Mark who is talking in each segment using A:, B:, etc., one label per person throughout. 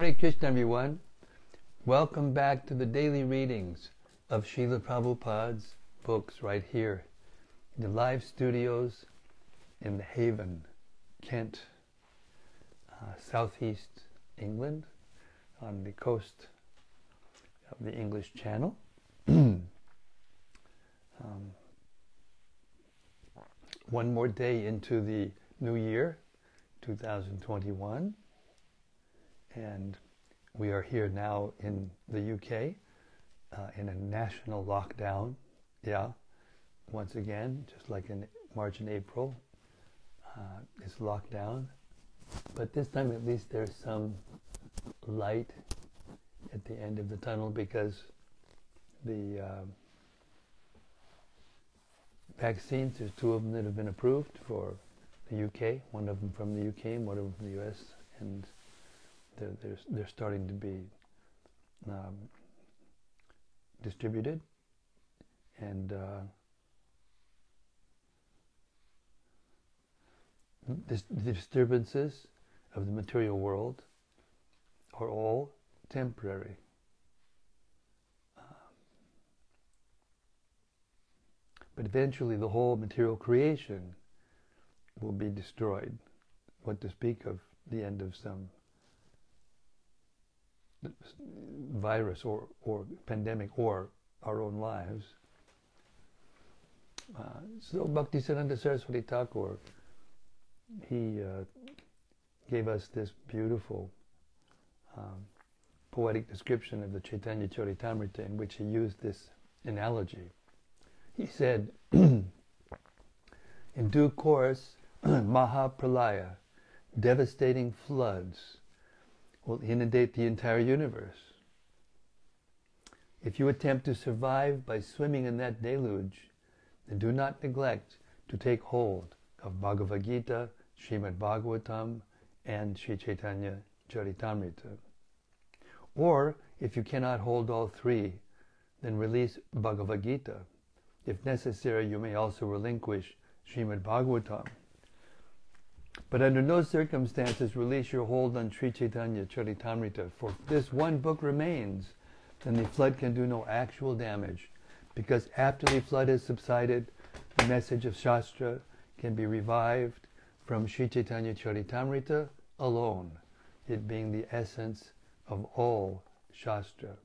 A: Hare Krishna, everyone. Welcome back to the daily readings of Srila Prabhupada's books right here in the live studios in the Haven, Kent, uh, southeast England, on the coast of the English Channel. um, one more day into the new year, 2021 and we are here now in the UK uh, in a national lockdown. Yeah, once again, just like in March and April, uh, it's lockdown. But this time, at least, there's some light at the end of the tunnel because the uh, vaccines, there's two of them that have been approved for the UK, one of them from the UK and one of them from the US, and they're, they're, they're starting to be um, distributed and uh, the disturbances of the material world are all temporary. Um, but eventually the whole material creation will be destroyed. What to speak of the end of some virus or, or pandemic or our own lives. Uh, so Bhaktisiddhanta Saraswati Thakur, he uh, gave us this beautiful um, poetic description of the Chaitanya Charitamrita in which he used this analogy. He said, in due course, Mahapralaya, devastating floods, will inundate the entire universe. If you attempt to survive by swimming in that deluge, then do not neglect to take hold of Bhagavad Gita, Srimad Bhagavatam, and Sri Chaitanya Charitamrita. Or, if you cannot hold all three, then release Bhagavad Gita. If necessary, you may also relinquish Srimad Bhagavatam. But under no circumstances release your hold on Sri Chaitanya Charitamrita, for this one book remains, then the flood can do no actual damage, because after the flood has subsided, the message of Shastra can be revived from Sri Chaitanya Charitamrita alone, it being the essence of all Shastra.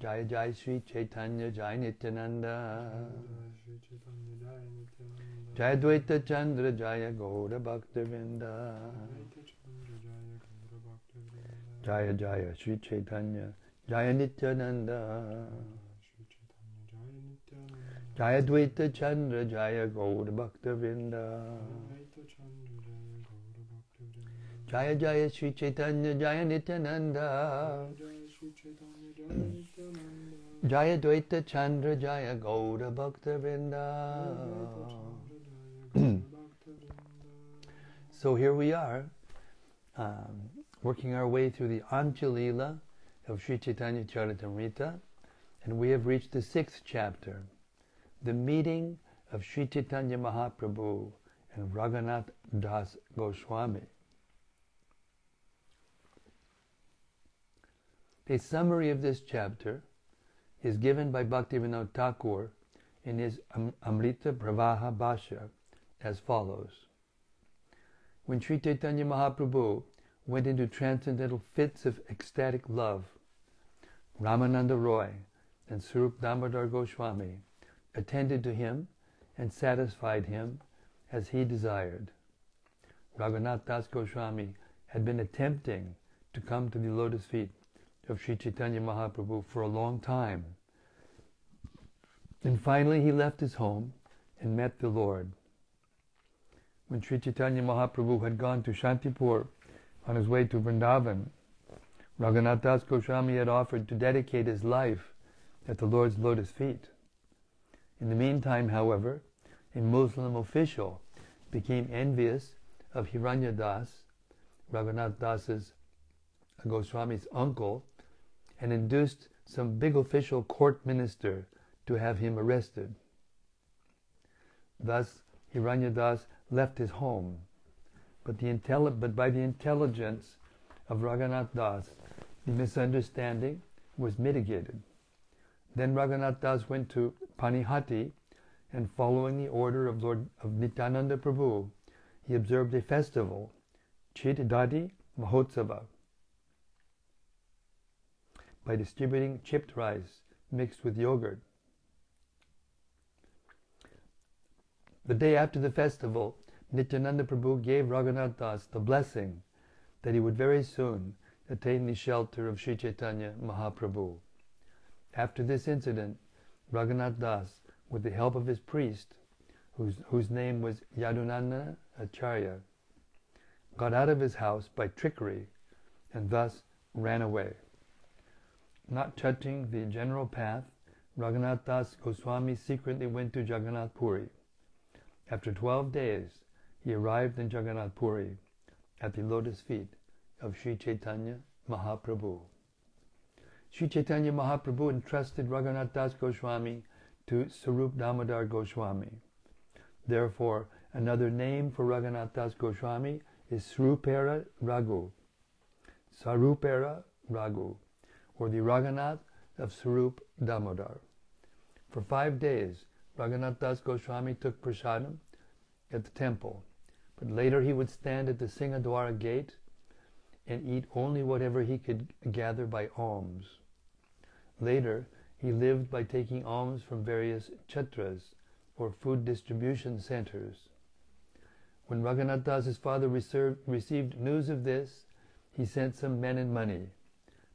A: Jaya Jaya Sri Chaitanya Jaya Nityananda. Jaya Dvaita Chandra Jaya Gaura Bhaktavinda Jaya Jaya Sri Chaitanya Jaya Nityananda. Jaya Dvaita Chandra Jaya Gaura Bhaktavinda Jaya Jaya Sri Chaitanya Jaya Nityananda. Jaya Dvaita Chandra Jaya Gaura Bhakta so here we are, um, working our way through the Antya-lila of Sri Chaitanya Charitamrita, and we have reached the sixth chapter, the meeting of Sri Chaitanya Mahaprabhu and Raghunath Das Goswami. A summary of this chapter is given by Bhaktivinoda Thakur in his Amrita Pravaha Bhashya as follows. When Sri Chaitanya Mahaprabhu went into transcendental fits of ecstatic love, Ramananda Roy and Swarup Damodar Goswami attended to him and satisfied him as he desired. Raghunath Das Goswami had been attempting to come to the lotus feet of Sri Chaitanya Mahaprabhu for a long time. And finally he left his home and met the Lord. When Sri Chaitanya Mahaprabhu had gone to Shantipur on his way to Vrindavan, Raghunath Das Goswami had offered to dedicate his life at the Lord's lotus feet. In the meantime, however, a Muslim official became envious of Hiranya Das, Raghunath Das's uh, Goswami's uncle, and induced some big official court minister to have him arrested. Thus, Hiranyadas left his home, but, but by the intelligence of Raghunath Das, the misunderstanding was mitigated. Then Raghunath Das went to Panihati and following the order of Lord of Nityananda Prabhu, he observed a festival, Chida-dadhi Mahotsava, by distributing chipped rice mixed with yogurt. The day after the festival, Nityananda Prabhu gave Raghunath Das the blessing that he would very soon attain the shelter of Sri Chaitanya Mahaprabhu. After this incident, Raghunath Das, with the help of his priest, whose, whose name was Yadunanda Acharya, got out of his house by trickery and thus ran away. Not touching the general path, Raghunath Das Goswami secretly went to Jagannath Puri. After 12 days, he arrived in Jagannath Puri at the lotus feet of Sri Chaitanya Mahaprabhu. Sri Chaitanya Mahaprabhu entrusted Raghunath Das Goswami to Swarup Damodar Goswami. Therefore, another name for Raghunath Das Goswami is Srupera Raghu, Sarupera Raghu, or the Raghunath of Swarup Damodar. For five days, Raghunath Das Goswami took prasadam at the temple, but later he would stand at the Singadwara gate and eat only whatever he could gather by alms. Later, he lived by taking alms from various chetras, or food distribution centers. When Raghunath Das's father received news of this, he sent some men and money,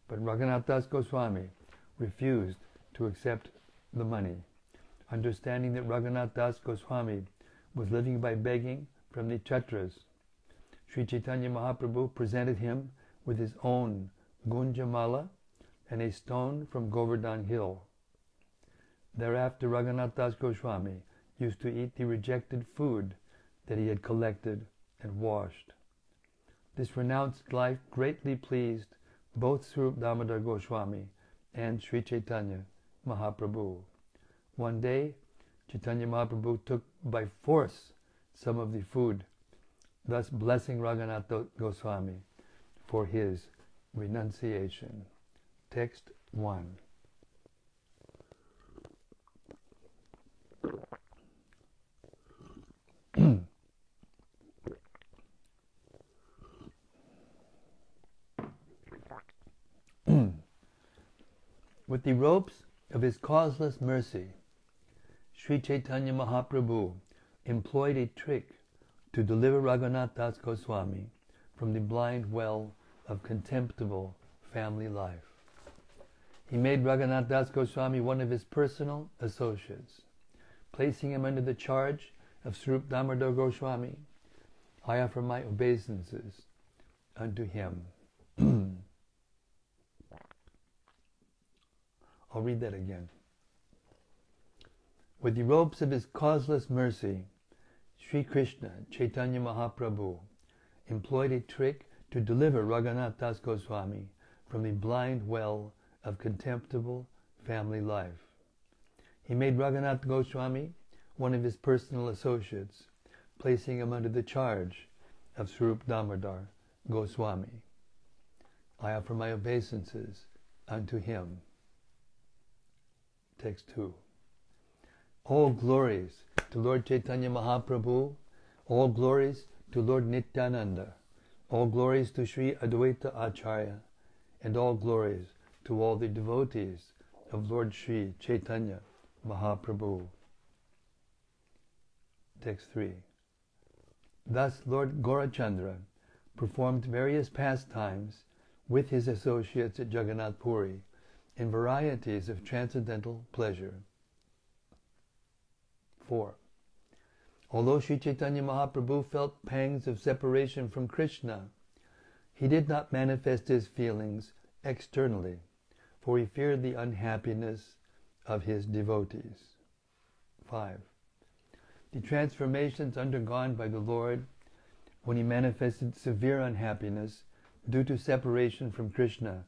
A: but Raghunath Das Goswami refused to accept the money, understanding that Raghunath Das Goswami was living by begging from the chetras. Sri Chaitanya Mahaprabhu presented him with his own Gunjamala and a stone from Govardhan Hill. Thereafter Raghunath Das Goswami used to eat the rejected food that he had collected and washed. This renounced life greatly pleased both Swarup Damodar Goswami and Sri Chaitanya Mahaprabhu. One day, Chaitanya Mahaprabhu took by force some of the food, thus blessing Raghunath Goswami for his renunciation. Text 1. With the ropes of his causeless mercy, Sri Chaitanya Mahaprabhu employed a trick to deliver Raghunath Das Goswami from the blind well of contemptible family life. He made Raghunath Das Goswami one of his personal associates, placing him under the charge of Swarup Damodar Goswami. I offer my obeisances unto him. I'll read that again. With the ropes of his causeless mercy, Sri Krishna, Chaitanya Mahaprabhu, employed a trick to deliver Raghunath Das Goswami from the blind well of contemptible family life. He made Raghunath Goswami one of his personal associates, placing him under the charge of Swarup Damodar Goswami. I offer my obeisances unto him. Text 2. All glories to Lord Chaitanya Mahaprabhu, all glories to Lord Nityananda, all glories to Sri Advaita Acharya, and all glories to all the devotees of Lord Sri Chaitanya Mahaprabhu. Text 3. Thus Lord Gorachandra performed various pastimes with his associates at Jagannath Puri in varieties of transcendental pleasure. 4. Although Sri Chaitanya Mahaprabhu felt pangs of separation from Krishna, he did not manifest his feelings externally, for he feared the unhappiness of his devotees. 5. The transformations undergone by the Lord when he manifested severe unhappiness due to separation from Krishna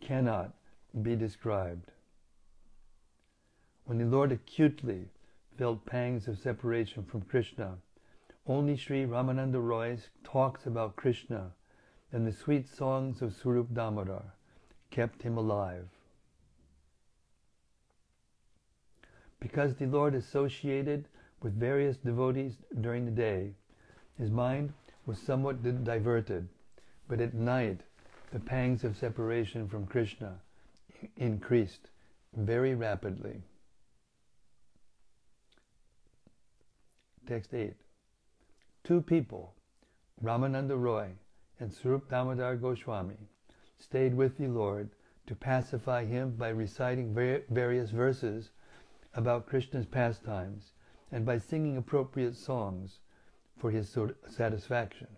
A: cannot be described. When the Lord acutely felt pangs of separation from Krishna, only Sri Ramananda Roy talks about Krishna and the sweet songs of Swarup Damodar kept him alive. Because the Lord associated with various devotees during the day, his mind was somewhat diverted, but at night the pangs of separation from Krishna increased very rapidly. Text 8. Two people, Ramananda Roy and Swarup Damodar Goswami, stayed with the Lord to pacify him by reciting various verses about Krishna's pastimes and by singing appropriate songs for his satisfaction.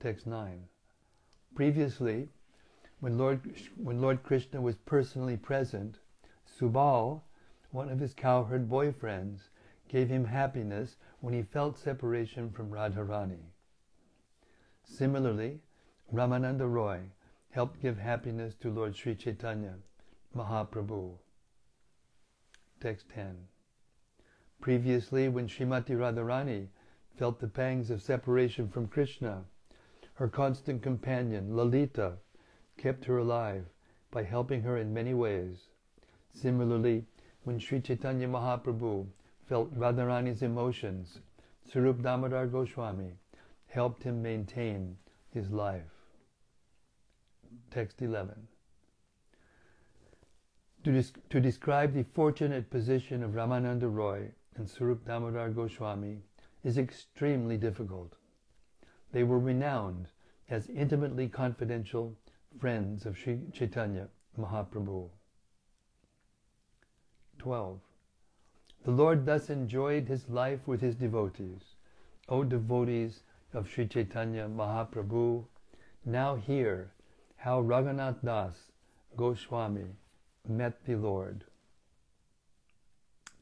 A: Text 9. Previously, when Lord, when Lord Krishna was personally present, Subal, one of his cowherd boyfriends, gave him happiness when he felt separation from Radharani. Similarly, Ramananda Roy helped give happiness to Lord Sri Chaitanya Mahaprabhu. Text 10. Previously, when Srimati Radharani felt the pangs of separation from Krishna, her constant companion, Lalita, kept her alive by helping her in many ways. Similarly, when Sri Chaitanya Mahaprabhu felt Radharani's emotions, Swarup Damodar Goswami helped him maintain his life. Text 11. To, des- to describe the fortunate position of Ramananda Roy and Swarup Damodar Goswami is extremely difficult. They were renowned as intimately confidential friends of Sri Chaitanya Mahaprabhu. 12. The Lord thus enjoyed his life with his devotees. O devotees of Sri Chaitanya Mahaprabhu, now hear how Raghunath Das Goswami met the Lord.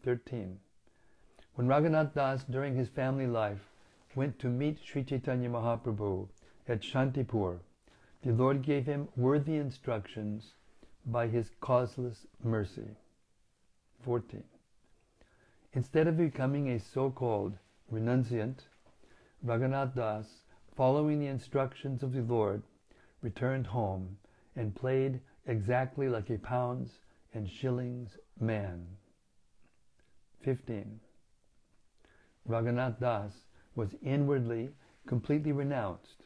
A: 13. When Raghunath Das, during his family life, went to meet Sri Chaitanya Mahaprabhu at Shantipur, the Lord gave him worthy instructions by his causeless mercy. 14. Instead of becoming a so-called renunciant, Raghunath Das, following the instructions of the Lord, returned home and played exactly like a pounds and shillings man. 15. Raghunath Das was inwardly completely renounced,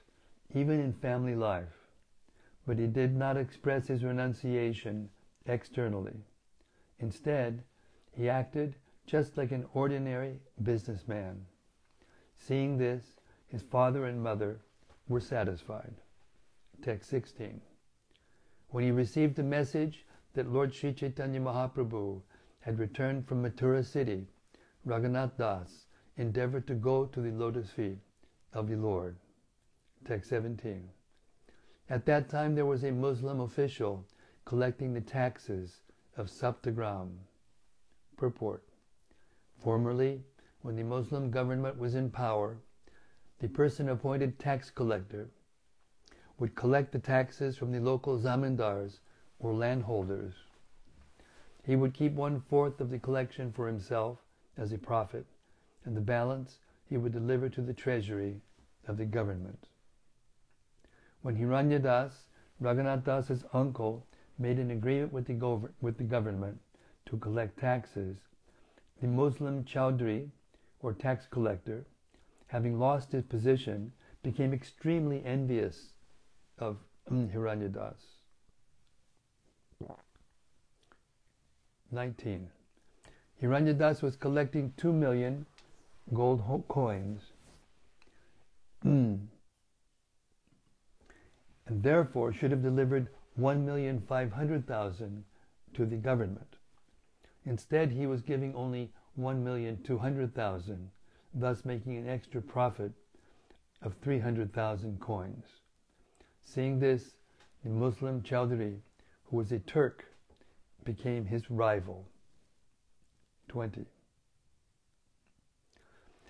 A: even in family life, but he did not express his renunciation externally. Instead, he acted just like an ordinary businessman. Seeing this, his father and mother were satisfied. Text 16. When he received the message that Lord Sri Chaitanya Mahaprabhu had returned from Mathura city, Raghunath Das endeavored to go to the lotus feet of the Lord. Text 17. At that time there was a Muslim official collecting the taxes of Saptagram. Purport. Formerly, when the Muslim government was in power, the person appointed tax collector would collect the taxes from the local zamindars or landholders. He would keep one fourth of the collection for himself as a profit, and the balance he would deliver to the treasury of the government. When Hiranyadas, Raghunath Das's uncle, made an agreement with the, gov- with the government to collect taxes, the Muslim Chowdhury, or tax collector, having lost his position, became extremely envious of Hiranyadas. 19. Hiranyadas was collecting 2 million gold coins mm. and therefore should have delivered 1,500,000 to the government. Instead, he was giving only 1,200,000, thus making an extra profit of 300,000 coins. Seeing this, the Muslim Chowdhury, who was a Turk, became his rival. 20.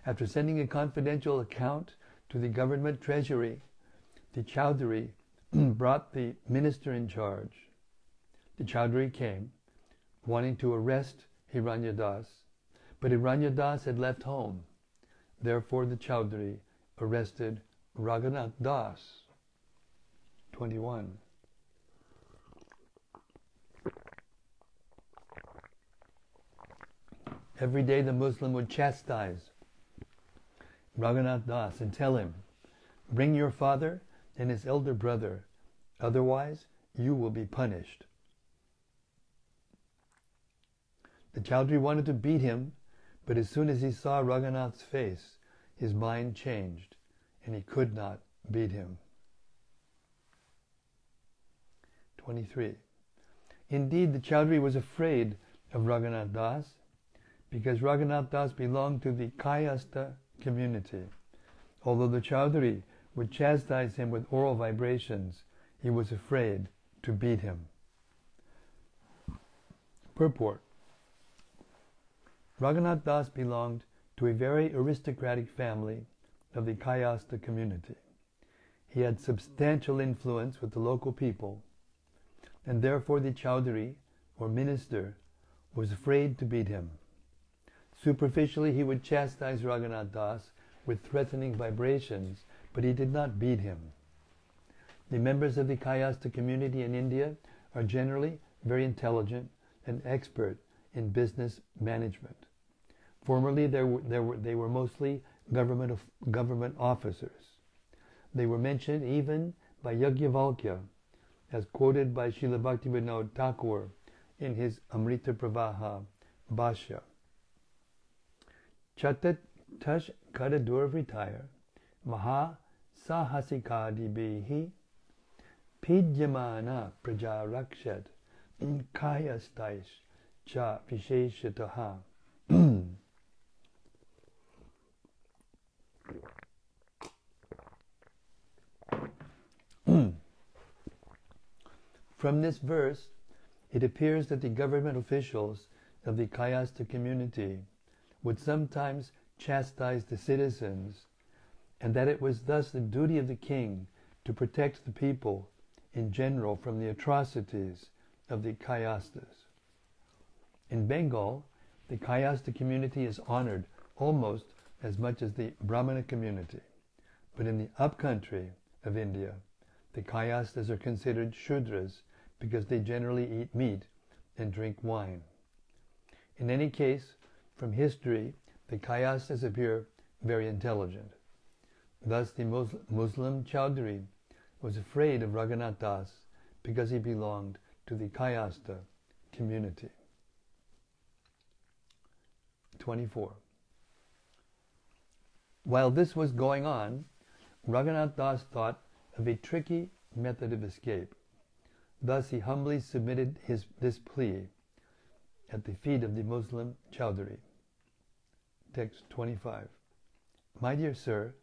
A: After sending a confidential account to the government treasury, the Chowdhury brought the minister in charge. The Chowdhury came, wanting to arrest Hiranyadas. But Hiranyadas had left home. Therefore the Chowdhury arrested Raghunath Das. 21. Every day the Muslim would chastise Raghunath Das and tell him, Bring your father and his elder brother, otherwise you will be punished. The Chaudhry wanted to beat him, but as soon as he saw Raghunath's face, his mind changed, and he could not beat him. 23. Indeed, the Chaudhry was afraid of Raghunath Das because Raghunath Das belonged to the Kayastha community. Although the Chaudhry would chastise him with oral vibrations, he was afraid to beat him. Purport Raghunath Das belonged to a very aristocratic family of the Kayastha community. He had substantial influence with the local people, and therefore the Chaudhry, or minister, was afraid to beat him. Superficially, he would chastise Raghunath Das with threatening vibrations, but he did not beat him. The members of the Kayastha community in India are generally very intelligent and expert in business management. Formerly, there were, there were, they were mostly government, of, government officers. They were mentioned even by Yajnavalkya, as quoted by Srila Bhaktivinoda Thakur in his Amrita Pravaha Bhashya. Chatat tash kadadur retire, maha sahasikadibihi pidyamana prajarakshat kayastaish cha visheshataha. Hmm. From this verse, it appears that the government officials of the Kayastha community would sometimes chastise the citizens, and that it was thus the duty of the king to protect the people in general from the atrocities of the Kayasthas. In Bengal, the Kayastha community is honored almost as much as the Brahmana community, but in the upcountry of India, the Kayasthas are considered Shudras because they generally eat meat and drink wine. In any case, from history, the Kayasthas appear very intelligent. Thus, the Muslim Chaudhry was afraid of Raghunath Das because he belonged to the Kayastha community. 24. While this was going on, Raghunath Das thought of a tricky method of escape. Thus he humbly submitted his, this plea at the feet of the Muslim Chowdhury. Text 25. My dear sir,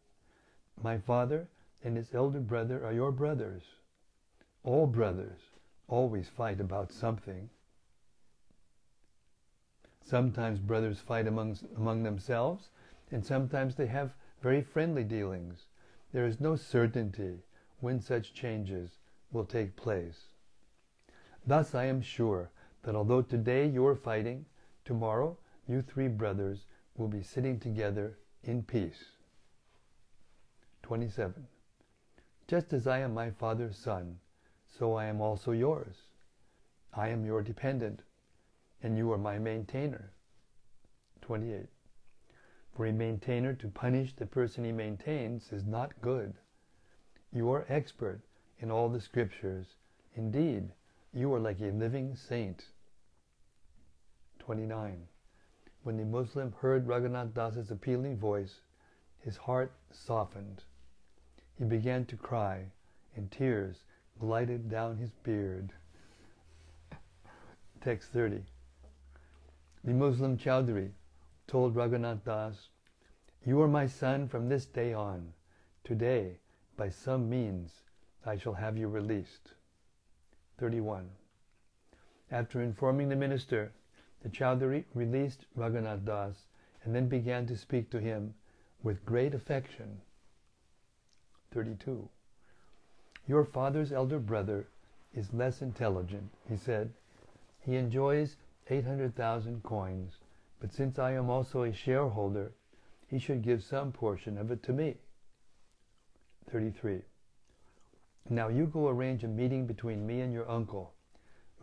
A: my father and his elder brother are your brothers. All brothers always fight about something. Sometimes brothers fight among, among themselves, and sometimes they have very friendly dealings. There is no certainty when such changes will take place. Thus I am sure that although today you are fighting, tomorrow you three brothers will be sitting together in peace. 27. Just as I am my father's son, so I am also yours. I am your dependent, and you are my maintainer. 28. For a maintainer to punish the person he maintains is not good. You are expert in all the scriptures. Indeed, you are like a living saint. 29. When the Muslim heard Raghunath Das's appealing voice, his heart softened. He began to cry, and tears glided down his beard. Text 30. The Muslim Chaudhry told Raghunath Das, You are my son from this day on. Today, by some means, I shall have you released. 31. After informing the minister, the Chowdhury released Raghunath Das and then began to speak to him with great affection. 32. Your father's elder brother is less intelligent, he said. He enjoys 800,000 coins, but since I am also a shareholder, he should give some portion of it to me. 33. Now you go arrange a meeting between me and your uncle.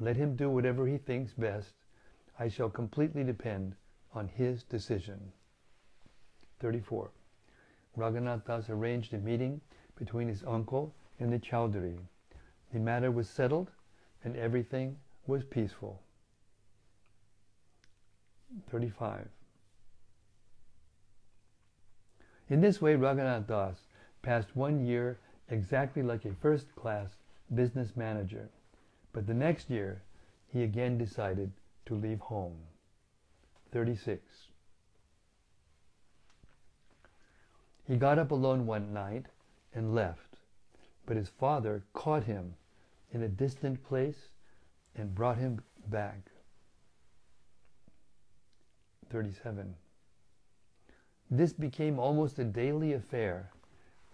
A: Let him do whatever he thinks best. I shall completely depend on his decision. 34. Raghunath Das arranged a meeting between his uncle and the Chowdhury. The matter was settled and everything was peaceful. 35. In this way, Raghunath Das passed one year exactly like a first-class business manager. But the next year, he again decided to leave home. 36. He got up alone one night and left, but his father caught him in a distant place and brought him back. 37. This became almost a daily affair.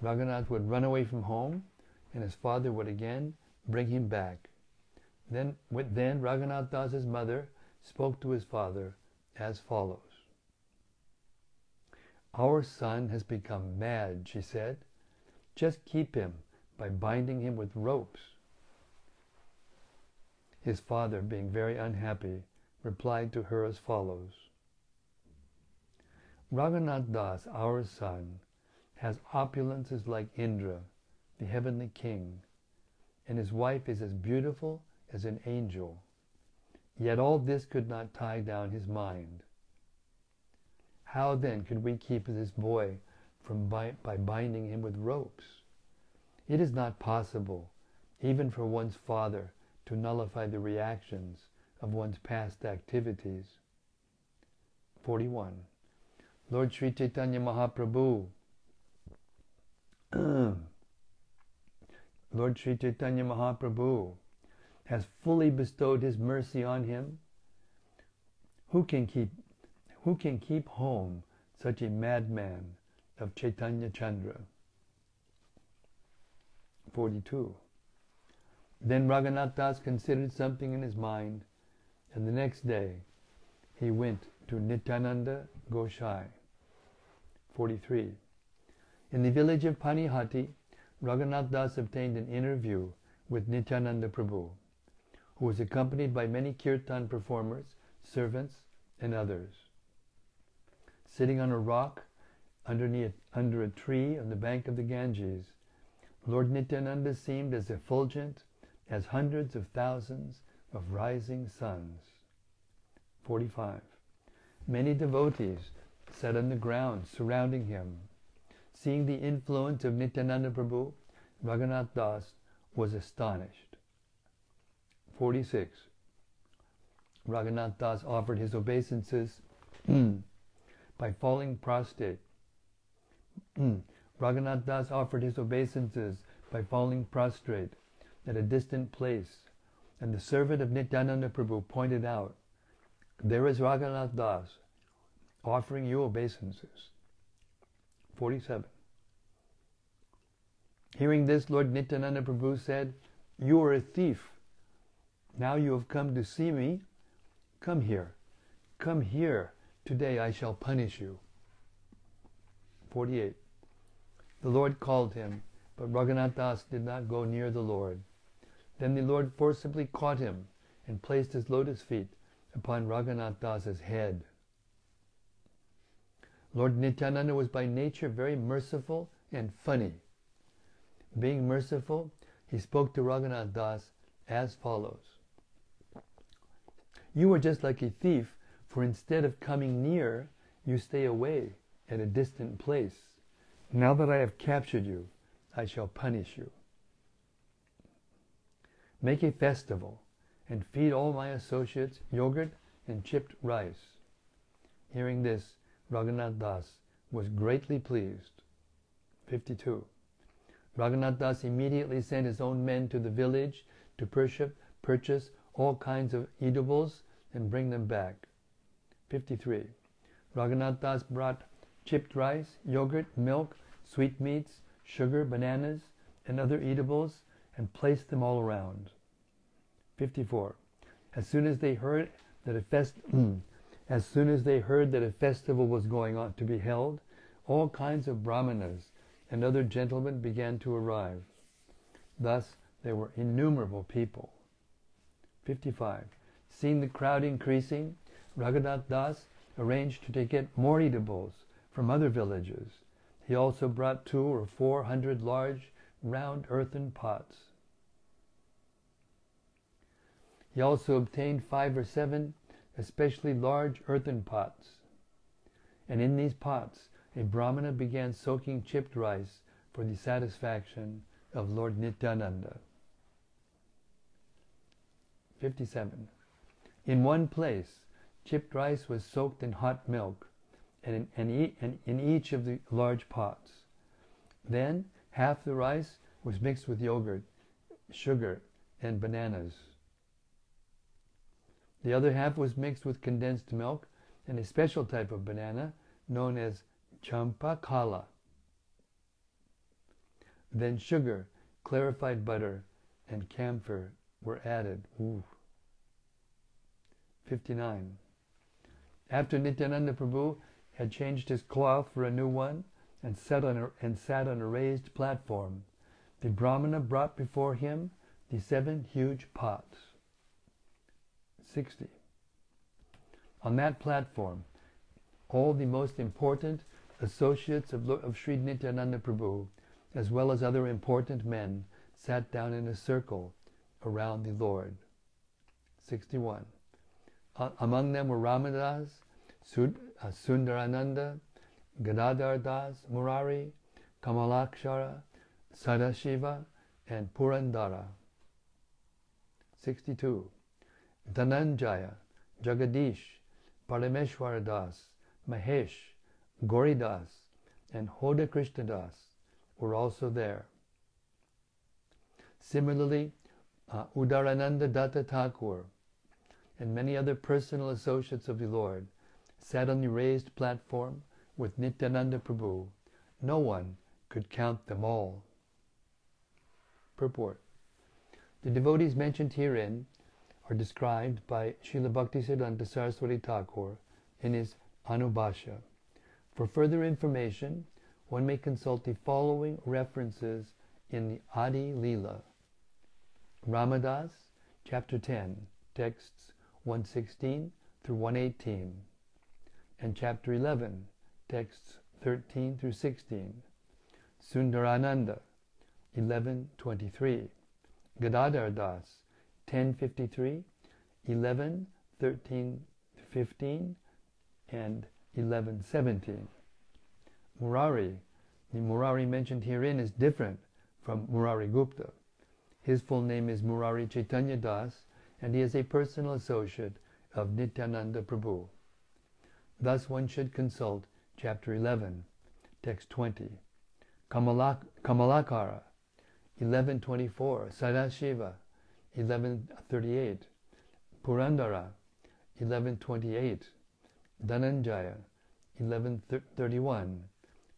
A: Raghunath would run away from home, and his father would again bring him back. Then, then Raghunath Das's mother spoke to his father as follows. Our son has become mad, she said. Just keep him by binding him with ropes. His father, being very unhappy, replied to her as follows. Raghunath Das, our son, has opulences like Indra, the heavenly king, and his wife is as beautiful as an angel. Yet all this could not tie down his mind. How then could we keep this boy from by, by binding him with ropes? It is not possible, even for one's father, to nullify the reactions of one's past activities. 41. Lord Sri Chaitanya Mahaprabhu Uh. Lord Sri Chaitanya Mahaprabhu has fully bestowed his mercy on him. Who can keep who can keep home such a madman of Chaitanya Chandra? 42. Then Raghunath Das considered something in his mind, and the next day he went to Nityananda Gosai. 43. In the village of Panihati, Raghunath Das obtained an interview with Nityananda Prabhu, who was accompanied by many kirtan performers, servants, and others. Sitting on a rock underneath, under a tree on the bank of the Ganges, Lord Nityananda seemed as effulgent as hundreds of thousands of rising suns. 45. Many devotees sat on the ground surrounding him. Seeing the influence of Nityananda Prabhu, Raghunath Das was astonished. 46. Raghunath Das offered his obeisances hmm, by falling prostrate. Hmm. Raghunath Das offered his obeisances by falling prostrate at a distant place, and the servant of Nityananda Prabhu pointed out, There is Raghunath Das offering you obeisances. 47. Hearing this, Lord Nityananda Prabhu said, You are a thief. Now you have come to see me. Come here. Come here. Today I shall punish you. 48. The Lord called him, but Raghunath Das did not go near the Lord. Then the Lord forcibly caught him and placed his lotus feet upon Raghunath Das's head. Lord Nityananda was by nature very merciful and funny. Being merciful, he spoke to Raghunath Das as follows. You are just like a thief, for instead of coming near, you stay away at a distant place. Now that I have captured you, I shall punish you. Make a festival and feed all my associates yogurt and chipped rice. Hearing this, Raghunath Das was greatly pleased. 52. Raghunath Das immediately sent his own men to the village to purchase all kinds of eatables and bring them back. 53. Raghunath Das brought chipped rice, yogurt, milk, sweetmeats, sugar, bananas, and other eatables and placed them all around. 54. As soon as they heard that a fest, as soon as they heard that a festival was going on to be held, all kinds of brahmanas and other gentlemen began to arrive. Thus there were innumerable people. 55. Seeing the crowd increasing, Raghunath Das arranged to get more eatables from other villages. He also brought two or four hundred large round earthen pots. He also obtained five or seven especially large earthen pots. And in these pots a Brahmana began soaking chipped rice for the satisfaction of Lord Nityananda. 57. In one place, chipped rice was soaked in hot milk and in, and, and in each of the large pots. Then half the rice was mixed with yogurt, sugar, and bananas. The other half was mixed with condensed milk and a special type of banana known as champa kala. Then sugar, clarified butter, and camphor were added. Ooh. 59. After Nityananda Prabhu had changed his cloth for a new one and sat on a, and sat on a raised platform, the Brahmana brought before him the seven huge pots. 60. On that platform, all the most important associates of, of Sri Nityananda Prabhu, as well as other important men, sat down in a circle around the Lord. 61. Uh, among them were Ramadas, Sud, uh, Sundarananda, Gadadhar Das, Murari, Kamalakshara, Sadashiva, and Purandara. 62. Dhananjaya, Jagadish, Parameshwara Das, Mahesh, Gauridas, and Hoda Krishna Das were also there. Similarly, uh, Udarananda Datta Thakur and many other personal associates of the Lord sat on the raised platform with Nityananda Prabhu. No one could count them all. Purport. The devotees mentioned herein are described by Srila Bhaktisiddhanta Saraswati Thakur in his Anubhashya. For further information, one may consult the following references in the Adi Leela. Ramadas, chapter 10, texts 116 through 118, and chapter 11, texts 13 through 16. Sundarananda, 1123. Gadadhar Das, 1053, 11, 13, 15, and 11, 17. Murari, the Murari mentioned herein is different from Murari Gupta. His full name is Murari Chaitanya Das, and he is a personal associate of Nityananda Prabhu. Thus one should consult chapter 11, text 20. Kamalak- Kamalakara, 1124. Sadashiva, 1138. Purandara, 1128. Dhananjaya, 1131.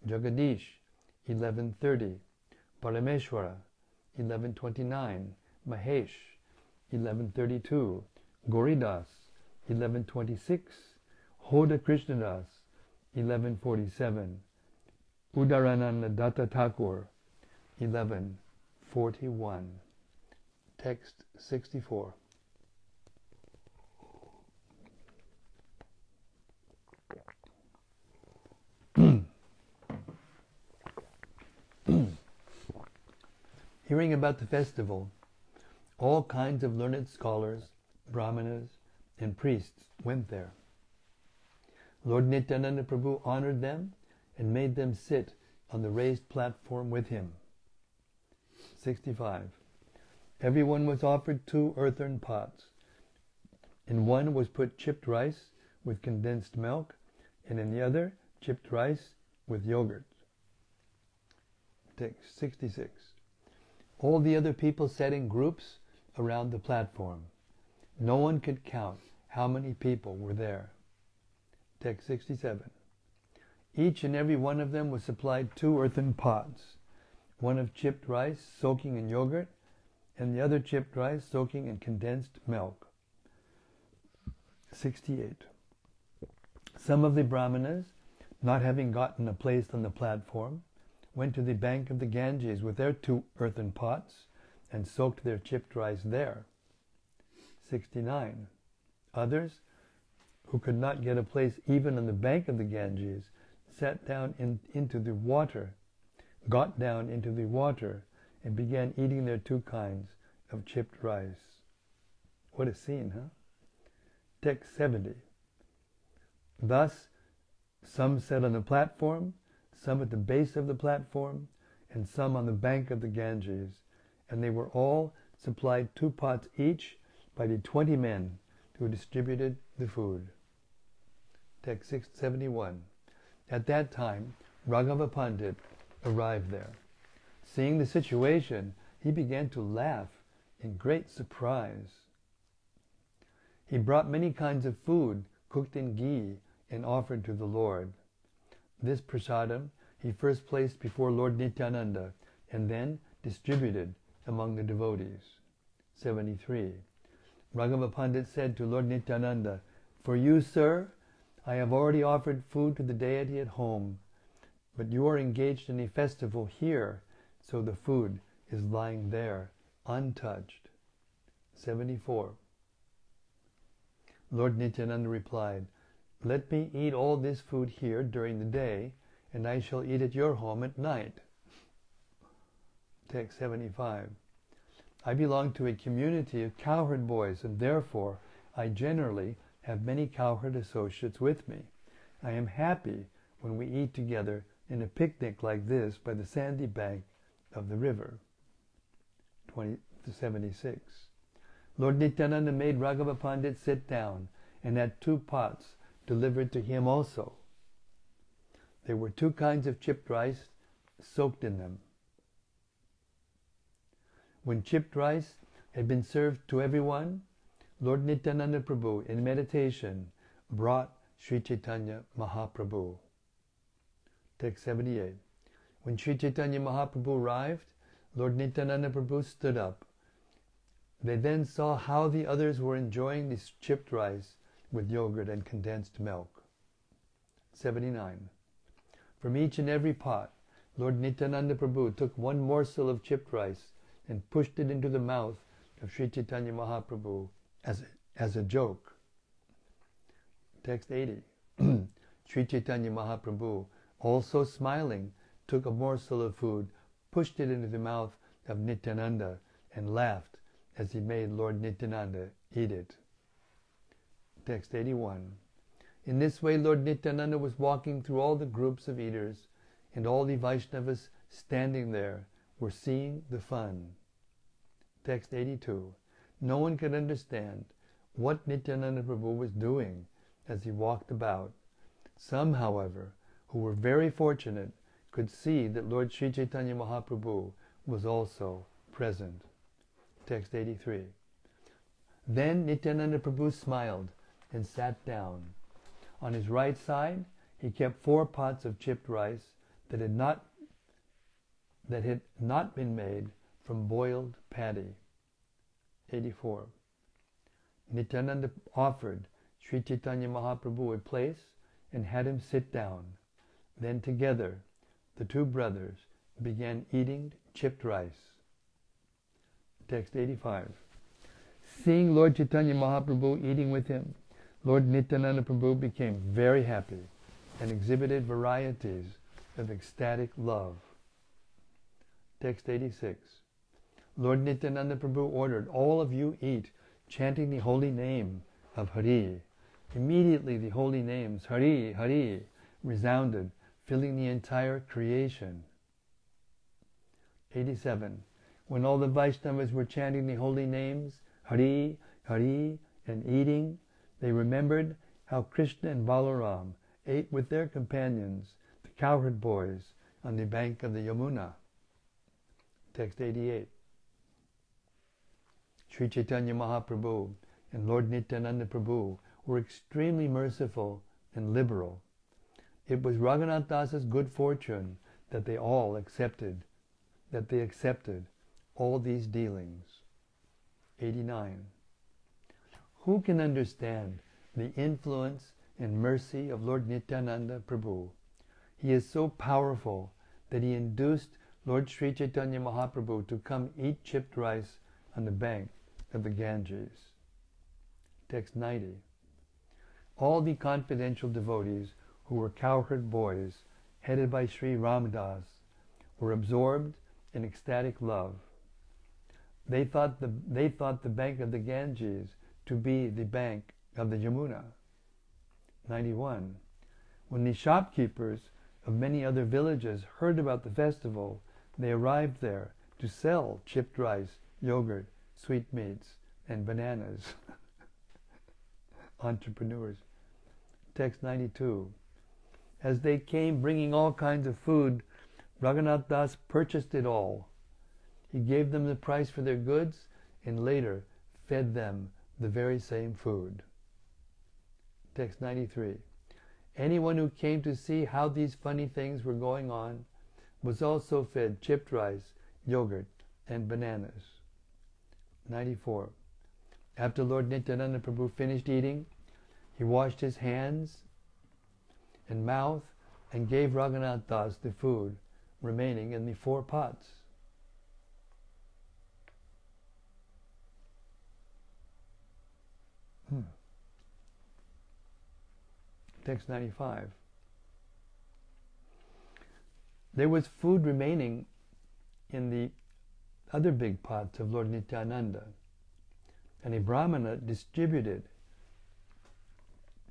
A: Jagadish, 1130. Parameshwara, 1129. Mahesh, 1132. Gauridas, 1126. Hoda Krishnadas, 1147. Udarananda Datta Thakur, 1141. Text 64. Hearing about the festival, all kinds of learned scholars, brahmanas, and priests went there. Lord Nityananda Prabhu honored them and made them sit on the raised platform with him. 65. Everyone was offered two earthen pots. In one was put chipped rice with condensed milk, and in the other, chipped rice with yogurt. Text 66. All the other people sat in groups around the platform. No one could count how many people were there. Text 67. Each and every one of them was supplied two earthen pots, one of chipped rice soaking in yogurt, and the other chipped rice soaking in condensed milk. 68. Some of the brahmanas, not having gotten a place on the platform, went to the bank of the Ganges with their two earthen pots and soaked their chipped rice there. 69. Others who could not get a place even on the bank of the Ganges, sat down in, into the water, got down into the water, and began eating their two kinds of chipped rice. What a scene, huh? Text 70. Thus, some sat on the platform, some at the base of the platform, and some on the bank of the Ganges, and they were all supplied two pots each by the twenty men who distributed the food. Text 671. At that time, Raghava Pandit arrived there. Seeing the situation, he began to laugh in great surprise. He brought many kinds of food cooked in ghee and offered to the Lord. This prasadam he first placed before Lord Nityananda and then distributed among the devotees. 73. Raghava Pandit said to Lord Nityananda, For you, sir, I have already offered food to the deity at home, but you are engaged in a festival here, so the food is lying there, untouched. 74. Lord Nityananda replied, Let me eat all this food here during the day, and I shall eat at your home at night. Text 75. I belong to a community of cowherd boys, and therefore I generally have many cowherd associates with me. I am happy when we eat together in a picnic like this by the sandy bank of the river. 20 to 76. Lord Nityananda made Raghava Pandit sit down and had two pots delivered to him also. There were two kinds of chipped rice soaked in them. When chipped rice had been served to everyone, Lord Nityananda Prabhu in meditation brought Sri Chaitanya Mahaprabhu. Text 78. When Sri Chaitanya Mahaprabhu arrived, Lord Nityananda Prabhu stood up. They then saw how the others were enjoying this chipped rice with yogurt and condensed milk. 79. From each and every pot, Lord Nityananda Prabhu took one morsel of chipped rice and pushed it into the mouth of Sri Chaitanya Mahaprabhu as a, as a joke. Text 80. Sri Chaitanya Mahaprabhu, also smiling, took a morsel of food, pushed it into the mouth of Nityananda, and laughed as he made Lord Nityananda eat it. Text 81. In this way, Lord Nityananda was walking through all the groups of eaters, and all the Vaishnavas standing there were seeing the fun. Text 82. No one could understand what Nityananda Prabhu was doing as he walked about. Some, however, who were very fortunate, could see that Lord Sri Chaitanya Mahaprabhu was also present. Text 83. Then Nityananda Prabhu smiled and sat down. On his right side, he kept four pots of chipped rice that had not that had not been made from boiled paddy. 84. Nityananda offered Sri Chaitanya Mahaprabhu a place and had him sit down. Then together, the two brothers began eating chipped rice. Text 85. Seeing Lord Chaitanya Mahaprabhu eating with him, Lord Nityananda Prabhu became very happy and exhibited varieties of ecstatic love. Text 86. Lord Nityananda Prabhu ordered, All of you eat, chanting the holy name of Hari. Immediately the holy names, Hari, Hari, resounded, filling the entire creation. 87. When all the Vaishnavas were chanting the holy names, Hari, Hari, and eating, they remembered how Krishna and Balaram ate with their companions, the cowherd boys, on the bank of the Yamuna. Text 88. Sri Chaitanya Mahaprabhu and Lord Nityananda Prabhu were extremely merciful and liberal. It was Raghunath Das's good fortune that they all accepted, that they accepted all these dealings. 89. Who can understand the influence and mercy of Lord Nityananda Prabhu? He is so powerful that he induced Lord Sri Chaitanya Mahaprabhu to come eat chipped rice on the bank of the Ganges. Text 90. All the confidential devotees who were cowherd boys, headed by Sri Ramdas, were absorbed in ecstatic love. They thought the, they thought the bank of the Ganges to be the bank of the Yamuna. 91. When the shopkeepers of many other villages heard about the festival, they arrived there to sell chipped rice, yogurt, sweetmeats, and bananas. Entrepreneurs. Text 92. As they came bringing all kinds of food, Raghunath Das purchased it all. He gave them the price for their goods and later fed them the very same food. Text 93. Anyone who came to see how these funny things were going on was also fed chipped rice, yogurt, and bananas. 94. After Lord Nityananda Prabhu finished eating, he washed his hands and mouth and gave Raghunath Das the food remaining in the four pots. Text 95. There was food remaining in the other big pots of Lord Nityananda, and a Brahmana distributed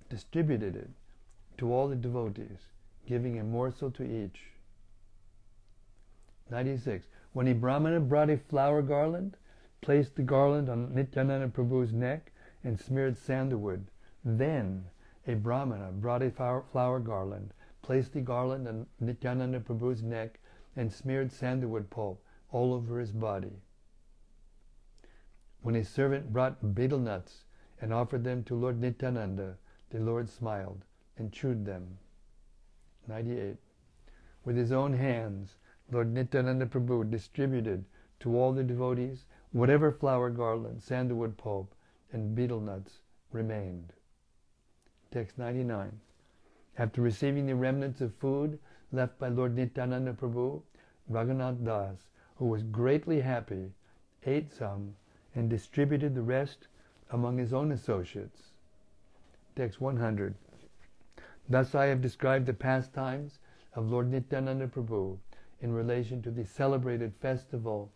A: distributed it to all the devotees, giving a morsel to each. 96. When a Brahmana brought a flower garland, placed the garland on Nityananda Prabhu's neck, and smeared sandalwood, then a Brahmana brought a flower garland, placed the garland on Nityananda Prabhu's neck, and smeared sandalwood pulp all over his body. When a servant brought betel nuts and offered them to Lord Nityananda, the Lord smiled and chewed them. 98. With his own hands, Lord Nityananda Prabhu distributed to all the devotees whatever flower garland, sandalwood pulp, and betel nuts remained. Text 99. After receiving the remnants of food left by Lord Nityananda Prabhu, Raghunath Das, who was greatly happy, ate some and distributed the rest among his own associates. Text 100. Thus I have described the pastimes of Lord Nityananda Prabhu in relation to the celebrated festival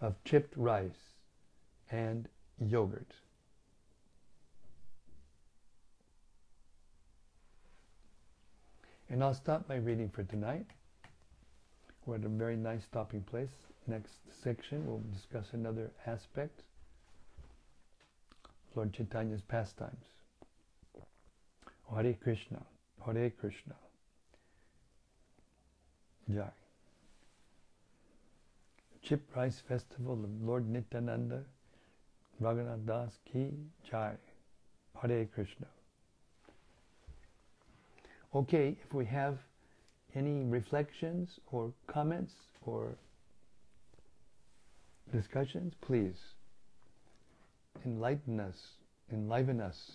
A: of chipped rice and yogurt. And I'll stop my reading for tonight. We're at a very nice stopping place. Next section, we'll discuss another aspect Lord Chaitanya's pastimes. Hare Krishna, Hare Krishna. Jai. Chip Rice Festival of Lord Nityananda, Raghunath Das Ki Jai. Hare Krishna. Okay, if we have any reflections or comments or discussions, please enlighten us, enliven us.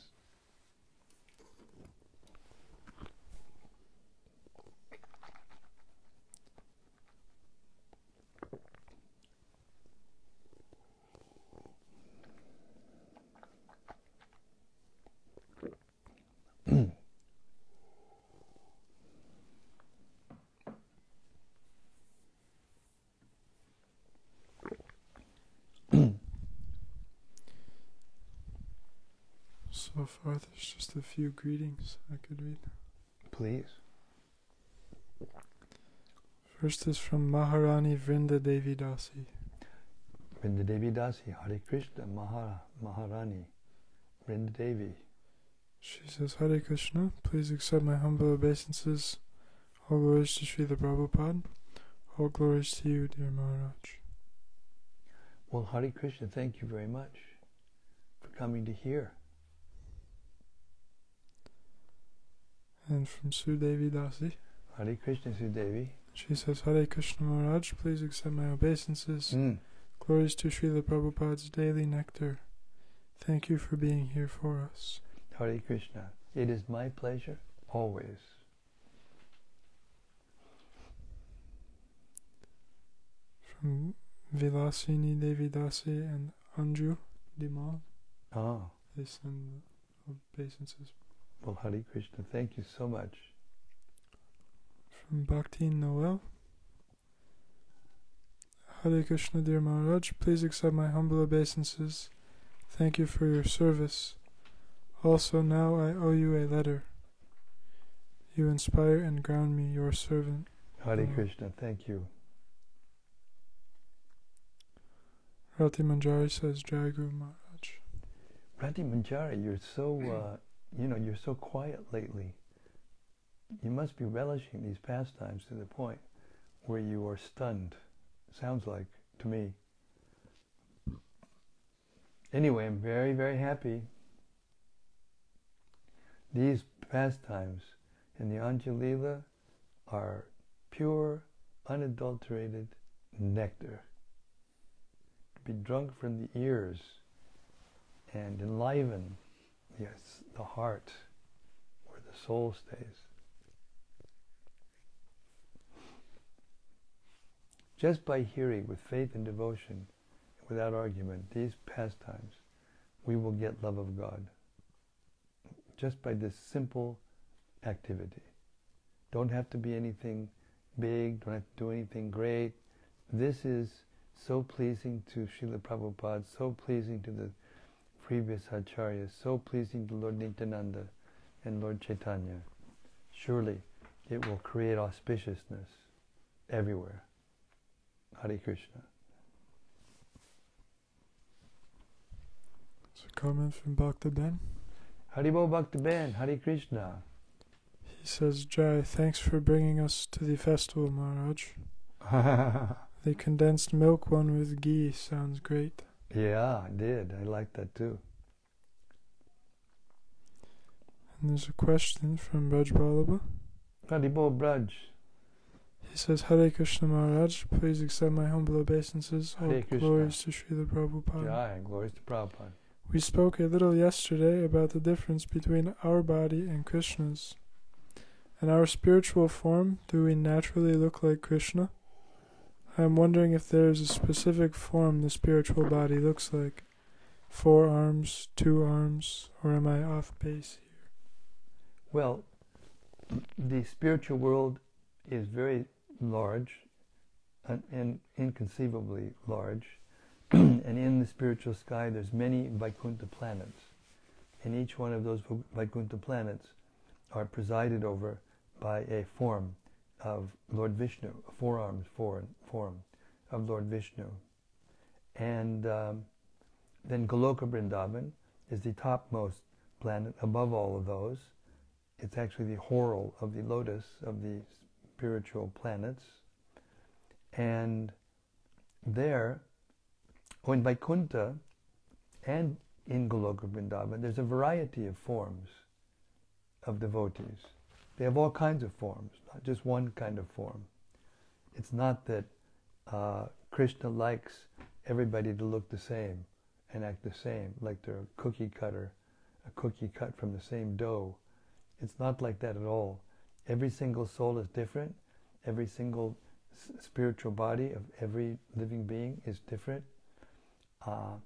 B: So far, there's just a few greetings I could read.
A: Please.
B: First is from Maharani Vrinda Devi Dasi.
A: Vrinda Devi Dasi, Hare Krishna, Mahara, Maharani, Vrinda Devi.
B: She says, Hare Krishna, please accept my humble obeisances. All glories to Srila Prabhupada. All glories to you, dear Maharaj.
A: Well, Hare Krishna, thank you very much for coming to hear.
B: And from Sudevi Dasi.
A: Hare Krishna, Sudevi.
B: She says, Hare Krishna Maharaj, please accept my obeisances.
A: Mm.
B: Glories to Srila Prabhupada's daily nectar. Thank you for being here for us.
A: Hare Krishna. It is my pleasure, always.
B: From Vilasini Devi Dasi and Anju Dimal.
A: Oh,
B: They send obeisances.
A: Well, Hare Krishna, thank you so much.
B: From Bhakti Noel. Hare Krishna, dear Maharaj, please accept my humble obeisances. Thank you for your service. Also, now I owe you a letter. You inspire and ground me, your servant.
A: Hare
B: Mhm.
A: Krishna, thank you.
B: Rati Manjari says, Jai Guru Maharaj.
A: Rati Manjari, you're so, uh, you know, you're so quiet lately. You must be relishing these pastimes to the point where you are stunned. Sounds like to me. Anyway, I'm very, very happy. These pastimes in the Antya-lila are pure, unadulterated nectar. To be drunk from the ears and enliven yes, the heart where the soul stays. Just by hearing with faith and devotion, without argument, these pastimes, we will get love of God. Just by this simple activity. Don't have to be anything big, don't have to do anything great. This is so pleasing to Srila Prabhupada, so pleasing to the previous acharyas, so pleasing to Lord Nityananda and Lord Chaitanya. Surely it will create auspiciousness everywhere. Hare Krishna.
B: It's a comment from Bhakta Ben.
A: Haribo Bhakta Ben, Hare Krishna.
B: He says, Jai, thanks for bringing us to the festival, Maharaj. The condensed milk one with ghee sounds great.
A: Yeah, I did. I like that too.
B: And there's a question from Braj Balaba.
A: Haribo Braj.
B: He says, Hare Krishna Maharaj, please accept my humble obeisances. All
A: Hare Krishna.
B: glories to Srila Prabhupada.
A: Jai, glories to Prabhupada.
B: We spoke a little yesterday about the difference between our body and Krishna's. In our spiritual form, do we naturally look like Krishna? I am wondering if there is a specific form the spiritual body looks like. Four arms, two arms, or am I off base here?
A: Well, the spiritual world is very large and, and inconceivably large. and in the spiritual sky, there's many Vaikuntha planets. And each one of those Vaikuntha planets are presided over by a form of Lord Vishnu, form, form of Lord Vishnu. And um, then Goloka Vrindavan is the topmost planet above all of those. It's actually the whorl of the lotus of the spiritual planets. And there, oh, in Vaikuntha and in Goloka Vrindavan, there's a variety of forms of devotees. They have all kinds of forms, not just one kind of form. It's not that uh, Krishna likes everybody to look the same and act the same, like they're a cookie cutter, a cookie cut from the same dough. It's not like that at all. Every single soul is different. Every single spiritual body of every living being is different. Uh,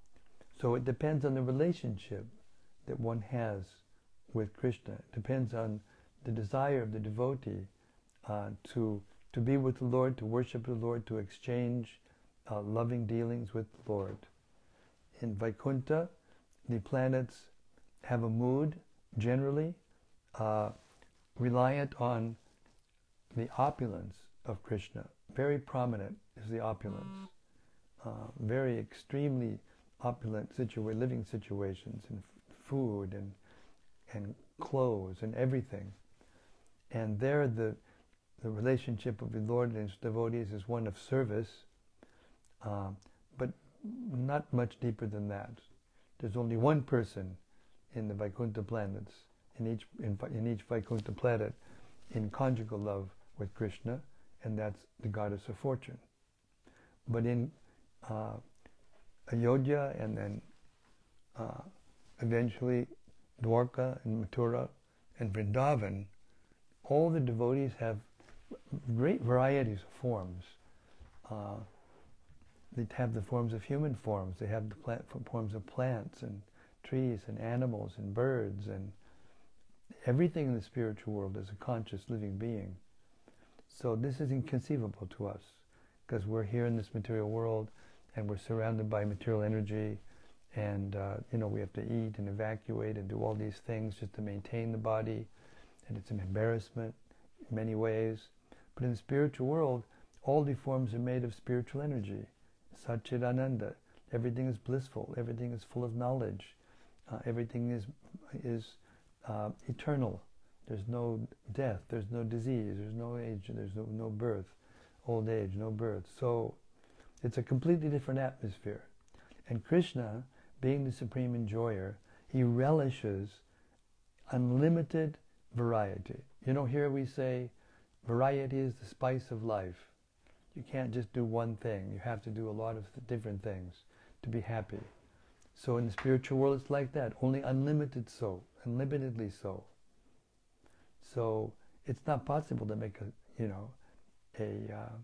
A: so it depends on the relationship that one has with Krishna. It depends on the desire of the devotee uh, to to be with the Lord, to worship the Lord, to exchange uh, loving dealings with the Lord. In Vaikuntha, the planets have a mood generally uh, reliant on the opulence of Krishna. Very prominent is the opulence. Uh, very extremely opulent situa- living situations in f- food and and clothes and everything. And there the the relationship of the Lord and his devotees is one of service, uh, but not much deeper than that. There's only one person in the Vaikuntha planets, in each in, in each Vaikuntha planet, in conjugal love with Krishna, and that's the goddess of fortune. But in uh, Ayodhya and then uh, eventually Dwarka and Mathura and Vrindavan, all the devotees have great varieties of forms. Uh, they have the forms of human forms. They have the plant forms of plants and trees and animals and birds and Everything in the spiritual world is a conscious living being. So this is inconceivable to us because we're here in this material world and we're surrounded by material energy and uh, you know we have to eat and evacuate and do all these things just to maintain the body and it's an embarrassment in many ways. But in the spiritual world all the forms are made of spiritual energy. Satchidananda everything is blissful everything is full of knowledge. Uh, everything is is uh, eternal. There's no death there's no disease there's no age there's no, no birth old age no birth. So it's a completely different atmosphere. And krishna being the supreme enjoyer, he relishes unlimited variety. You know, here we say variety is the spice of life. You can't just do one thing. You have to do a lot of different things to be happy. So in the spiritual world, it's like that. Only unlimited so, unlimitedly so. So it's not possible to make a, you know, a, uh,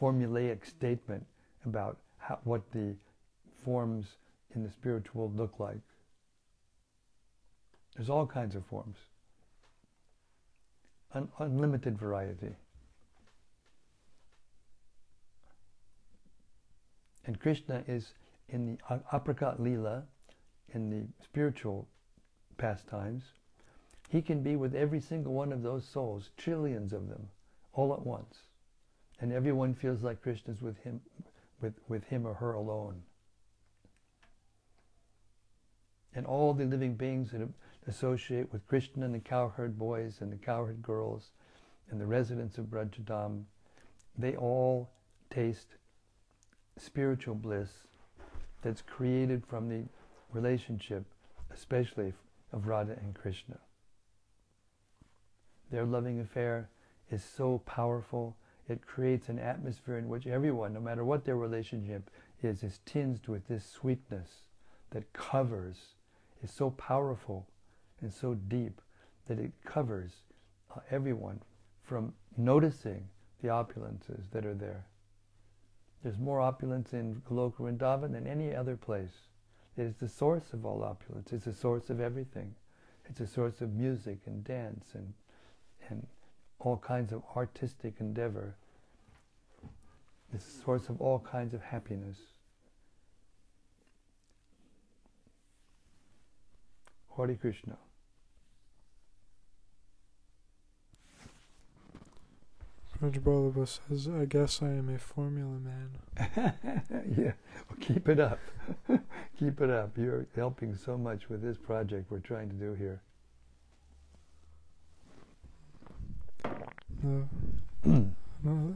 A: formulaic statement about how, what the forms in the spiritual world look like. There's all kinds of forms, an unlimited variety. And Krishna is in the aprakata lila, in the spiritual pastimes. He can be with every single one of those souls, trillions of them, all at once. And everyone feels like Krishna's with him with, with him or her alone. And all the living beings that associate with Krishna and the cowherd boys and the cowherd girls and the residents of Brajadam, they all taste spiritual bliss that's created from the relationship, especially of Radha and Krishna. Their loving affair is so powerful it creates an atmosphere in which everyone, no matter what their relationship is, is tinged with this sweetness that covers, is so powerful and so deep that it covers uh, everyone from noticing the opulences that are there. There's more opulence in Goloka Vrindavan than any other place. It is the source of all opulence. It's the source of everything. It's a source of music and dance and, and all kinds of artistic endeavor. It's the source of all kinds of happiness. Hare Krishna.
B: Raj says, I guess I am a formula man.
A: yeah, well, keep it up. keep it up. You're helping so much with this project we're trying to do here.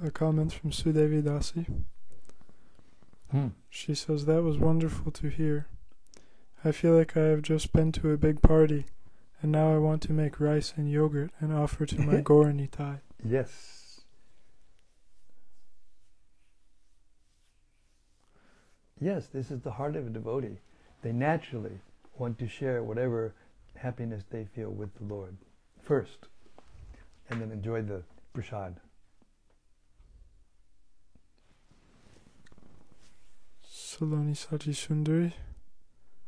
B: a comment from Sudevi Dasi. Hmm. She says, That was wonderful to hear. I feel like I have just been to a big party, and now I want to make rice and yogurt and offer to my Gaura Nitai.
A: Yes. Yes, this is the heart of a devotee. They naturally want to share whatever happiness they feel with the Lord first, and then enjoy the prasad.
B: Saloni Sati Sundari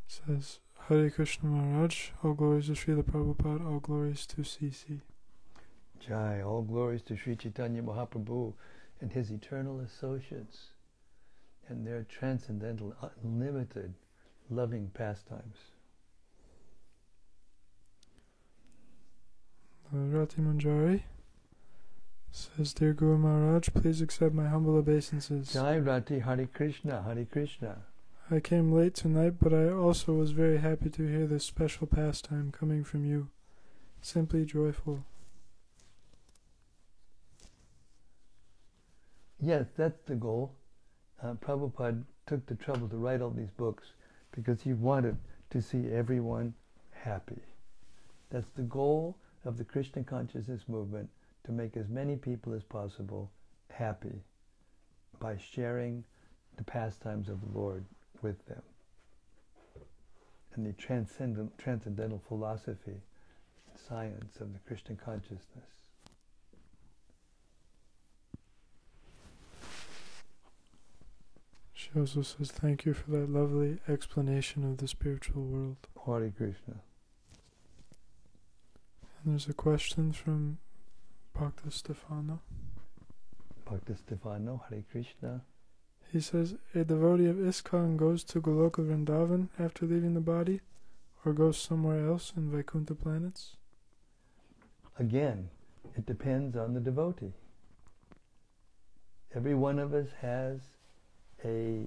B: says, Hare Krishna Maharaj, all glories to Srila Prabhupada, all glories to CC.
A: Jai, all glories to Sri Chaitanya Mahaprabhu and his eternal associates and their transcendental, unlimited, loving pastimes.
B: Rati Manjari Says, Dear Guru Maharaj, please accept my humble obeisances.
A: Jai Rati Hare Krishna, Hare Krishna.
B: I came late tonight, but I also was very happy to hear this special pastime coming from you. Simply joyful.
A: Yes, that's the goal. Uh, Prabhupada took the trouble to write all these books because he wanted to see everyone happy. That's the goal of the Krishna consciousness movement to make as many people as possible happy by sharing the pastimes of the Lord with them and the transcendent, transcendental philosophy, science of the Krishna consciousness.
B: She also says, Thank you for that lovely explanation of the spiritual world.
A: Hare Krishna.
B: And there's a question from Bhakta Stefano.
A: Bhakta Stefano, Hare Krishna.
B: He says, a devotee of ISKCON goes to Goloka Vrindavan after leaving the body, or goes somewhere else in Vaikuntha planets?
A: Again, it depends on the devotee. Every one of us has a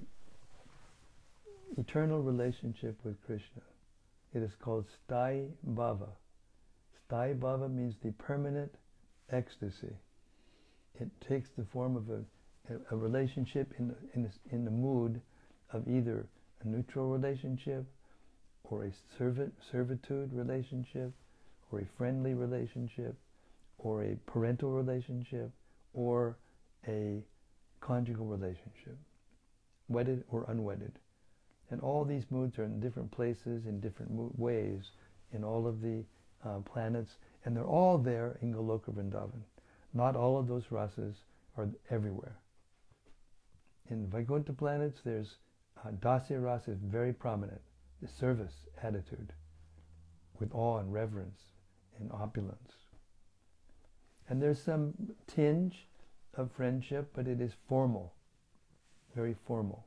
A: eternal relationship with Krishna. It is called Sthai Bhava. Sthai Bhava means the permanent ecstasy. It takes the form of a, a relationship in the, in, the, in the mood of either a neutral relationship or a servant, servitude relationship or a friendly relationship or a parental relationship or a conjugal relationship, wedded or unwedded. And all these moods are in different places, in different ways, in all of the uh, planets, and they're all there in Goloka Vrindavan. Not all of those rasas are everywhere. In Vaikuntha planets, there's uh, Dasya rasa is very prominent, the service attitude, with awe and reverence and opulence. And there's some tinge of friendship, but it is formal, very formal.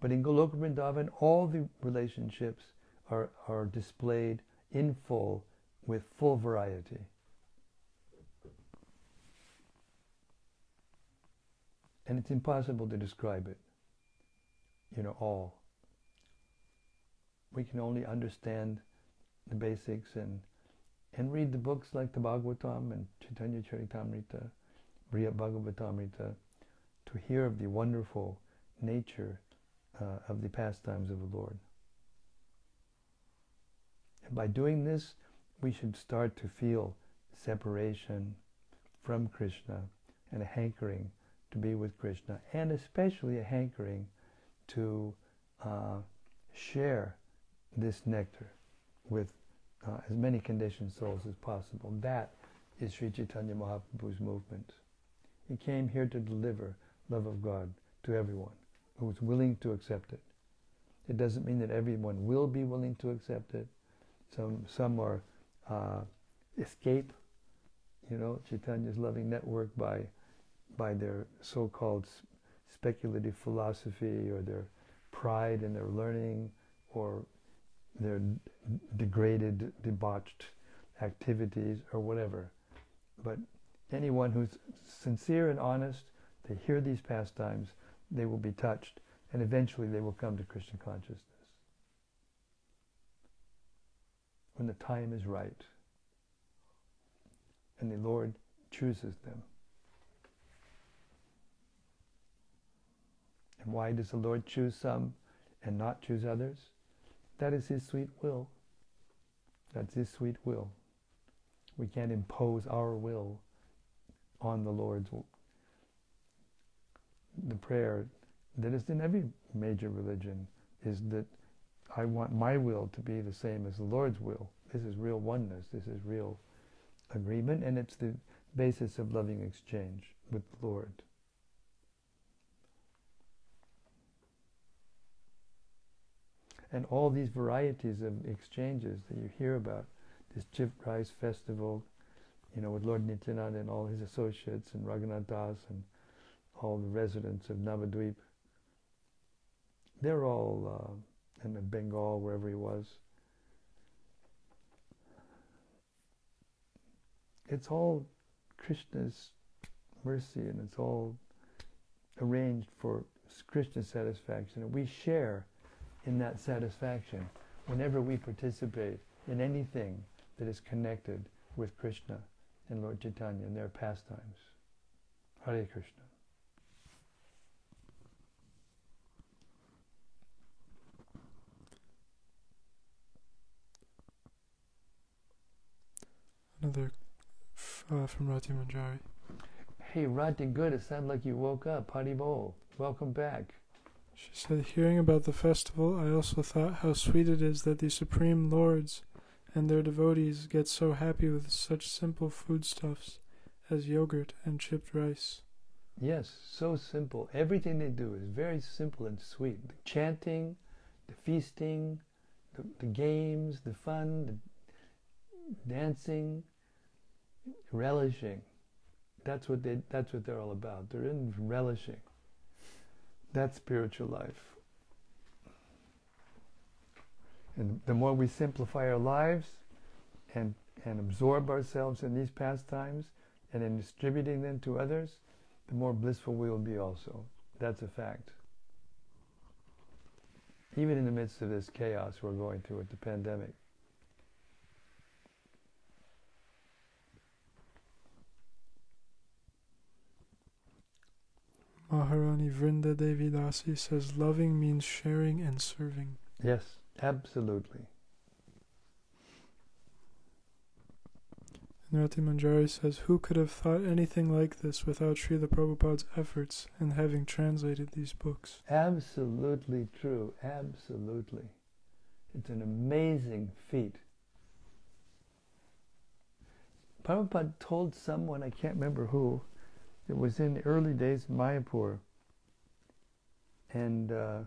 A: But in Goloka Vrindavan, all the relationships are, are displayed in full with full variety. And it's impossible to describe it, you know, all. We can only understand the basics and and read the books like the Bhagavatam and Chaitanya Charitamrita, Brihat Bhagavatamrita, to hear of the wonderful nature uh, of the pastimes of the Lord. And by doing this, we should start to feel separation from Krishna and a hankering to be with Krishna, and especially a hankering to uh, share this nectar with uh, as many conditioned souls as possible. That is Sri Chaitanya Mahaprabhu's movement. He came here to deliver love of God to everyone who is willing to accept it. It doesn't mean that everyone will be willing to accept it. Some some are uh, escape, you know, Chaitanya's loving network by by their so-called speculative philosophy or their pride in their learning or their degraded, debauched activities or whatever. But anyone who's sincere and honest, they hear these pastimes, they will be touched, and eventually they will come to Krishna consciousness. When the time is right, and the Lord chooses them. And why does the Lord choose some and not choose others? That is His sweet will. That's His sweet will. We can't impose our will on the Lord's the prayer that is in every major religion is that I want my will to be the same as the Lord's will. This is real oneness. This is real agreement, and it's the basis of loving exchange with the Lord. and all these varieties of exchanges that you hear about, this Chipped Rice Festival, you know, with Lord Nityananda and all his associates and Raghunath Das and all the residents of Navadvip. They're all uh, in Bengal, wherever he was. It's all Krishna's mercy and it's all arranged for Krishna's satisfaction. And we share in that satisfaction whenever we participate in anything that is connected with Krishna and Lord Chaitanya and their pastimes. Hare Krishna.
B: Another uh, from Rati Manjari.
A: Hey, Rati, good. It sounded like you woke up. Hari Bol. Welcome back.
B: She said, Hearing about the festival, I also thought how sweet it is that the Supreme Lords and their devotees get so happy with such simple foodstuffs as yogurt and chipped rice.
A: Yes, so simple. Everything they do is very simple and sweet. The chanting, the feasting, the, the games, the fun, the dancing, relishing. That's what they that's what they're all about. They're in relishing. That's spiritual life. And the more we simplify our lives and and absorb ourselves in these pastimes and in distributing them to others, the more blissful we will be also. That's a fact. Even in the midst of this chaos we're going through with the pandemic.
B: Maharani Vrinda Devi Dasi says loving means sharing and serving.
A: Yes, absolutely.
B: And Rati Manjari says, Who could have thought anything like this without Srila Prabhupada's efforts in having translated these books?
A: Absolutely true. Absolutely. It's an amazing feat. Prabhupada told someone, I can't remember who, it was in the early days of Mayapur, and uh,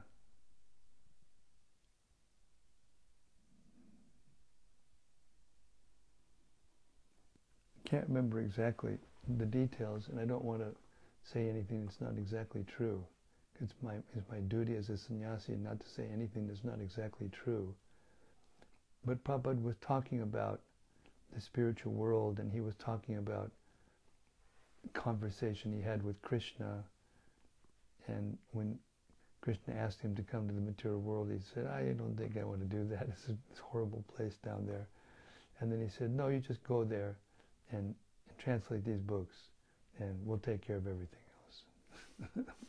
A: can't remember exactly the details, and I don't want to say anything that's not exactly true. It's my it's my duty as a sannyasi not to say anything that's not exactly true. But Prabhupada was talking about the spiritual world, and he was talking about conversation he had with Krishna. And when Krishna asked him to come to the material world, he said, I don't think I want to do that. It's a horrible place down there. And then he said, No, you just go there and, and translate these books, and we'll take care of everything else.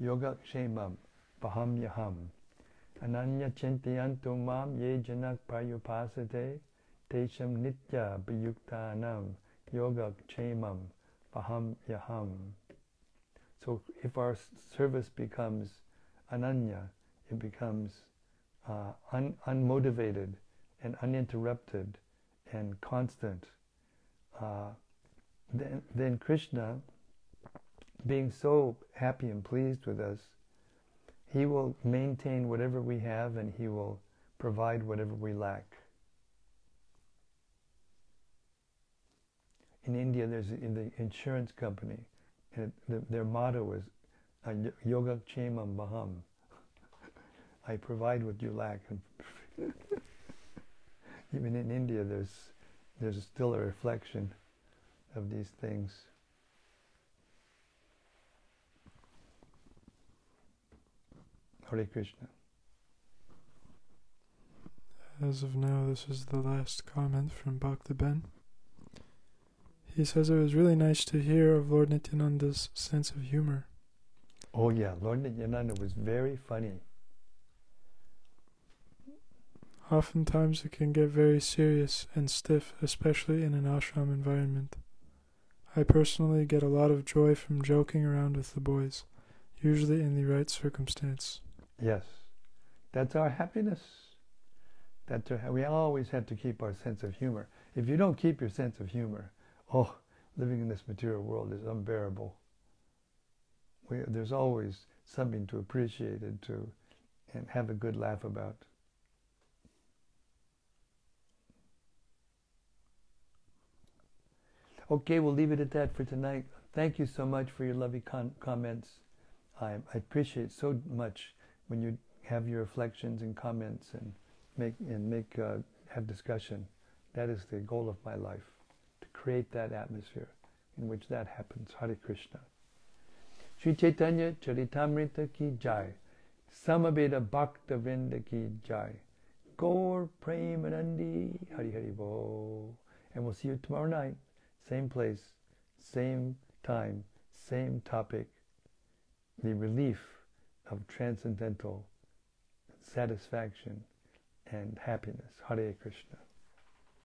A: Yoga Kshemam, Vahamy Aham, Ananya Chintayantu Mam Ye Janah Paryupasate, Tesham Nitya Bhayuktanam, Yoga Kshemam, Vahamy Aham. So if our service becomes ananya, it becomes uh, un- unmotivated and uninterrupted and constant, uh, then, then Krishna, being so happy and pleased with us, he will maintain whatever we have and he will provide whatever we lack. In India, there's in the insurance company, and the, their motto is uh, Yoga Kshemam Baham. I provide what you lack. Even in India, there's there's still a reflection of these things. Hare Krishna.
B: As of now, this is the last comment from Bhakta Ben. He says it was really nice to hear of Lord Nityananda's sense of humor.
A: Oh yeah, Lord Nityananda was very funny.
B: Oftentimes it can get very serious and stiff, especially in an ashram environment. I personally get a lot of joy from joking around with the boys, usually in the right circumstance.
A: Yes, that's our happiness. That's our, we always have to keep our sense of humor. If you don't keep your sense of humor, oh, living in this material world is unbearable. We, there's always something to appreciate and to and have a good laugh about. Okay, we'll leave it at that for tonight. Thank you so much for your lovely comments. I, I appreciate so much when you have your reflections and comments and make and make uh, have discussion. That is the goal of my life, to create that atmosphere in which that happens. Hare Krishna. Sri Chaitanya Charitamrita ki jai. Samaveta Bhakta Vrinda ki jai. Gaur Premanandi Hari Hari Bo. And we'll see you tomorrow night. Same place, same time, same topic. The relief of transcendental satisfaction and happiness. Hare Krishna.